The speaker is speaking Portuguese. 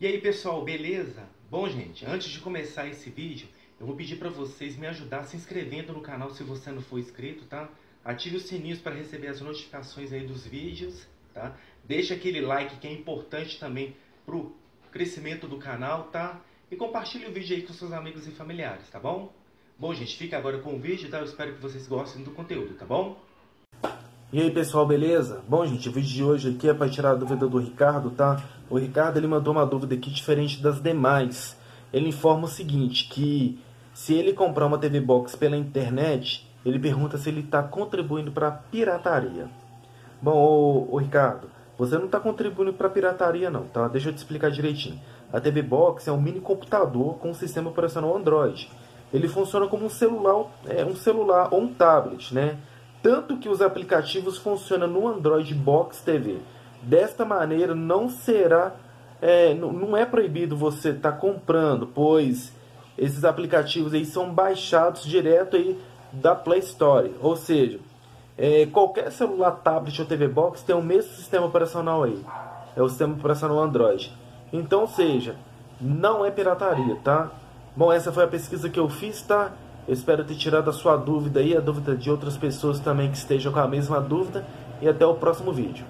E aí pessoal, beleza? Bom gente, antes de começar esse vídeo, eu vou pedir para vocês me ajudar se inscrevendo no canal se você não for inscrito, tá? Ative os sininhos para receber as notificações aí dos vídeos, tá? Deixa aquele like que é importante também pro crescimento do canal, tá? E compartilhe o vídeo aí com seus amigos e familiares, tá bom? Bom gente, fica agora com o vídeo, tá? Eu espero que vocês gostem do conteúdo, tá bom? E aí pessoal, beleza? Bom gente, o vídeo de hoje aqui é para tirar a dúvida do Ricardo, tá? O Ricardo ele mandou uma dúvida aqui diferente das demais. Ele informa o seguinte, que se ele comprar uma TV Box pela internet, ele pergunta se ele está contribuindo para pirataria. Bom, ô, ô, Ricardo, você não está contribuindo para pirataria não, tá? Deixa eu te explicar direitinho. A TV Box é um mini computador com um sistema operacional Android. Ele funciona como um celular, é, um celular ou um tablet, né? Tanto que os aplicativos funcionam no Android Box TV. Desta maneira, não será, é, não é proibido você estar tá comprando, pois esses aplicativos aí são baixados direto aí da Play Store. Ou seja, é, qualquer celular, tablet ou TV Box tem o mesmo sistema operacional aí. É o sistema operacional Android. Então, seja, não é pirataria, tá? Bom, essa foi a pesquisa que eu fiz, tá? Eu espero ter tirado a sua dúvida e a dúvida de outras pessoas também que estejam com a mesma dúvida. E até o próximo vídeo.